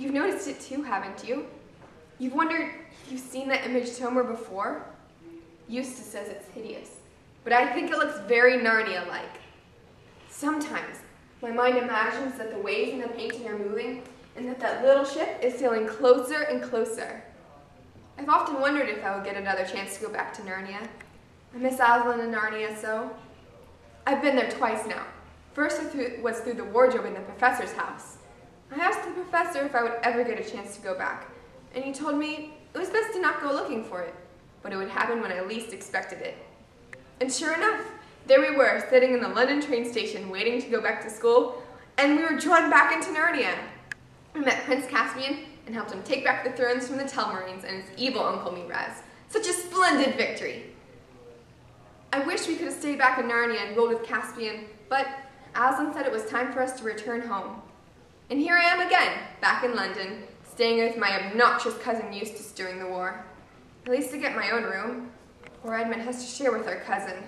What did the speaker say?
You've noticed it too, haven't you? You've wondered if you've seen that image somewhere before? Eustace says it's hideous, but I think it looks very Narnia-like. Sometimes my mind imagines that the waves in the painting are moving and that that little ship is sailing closer and closer. I've often wondered if I would get another chance to go back to Narnia. I miss Aslan and Narnia so. I've been there twice now. First was through the wardrobe in the professor's house. Professor if I would ever get a chance to go back, and he told me it was best to not go looking for it, but it would happen when I least expected it. And sure enough, there we were, sitting in the London train station waiting to go back to school, and we were drawn back into Narnia. I met Prince Caspian and helped him take back the thrones from the Telmarines and his evil uncle Miraz. Such a splendid victory! I wish we could have stayed back in Narnia and ruled with Caspian, but Aslan said it was time for us to return home. And here I am again, back in London, staying with my obnoxious cousin Eustace during the war. At least to get my own room. Poor Edmund has to share with our cousin.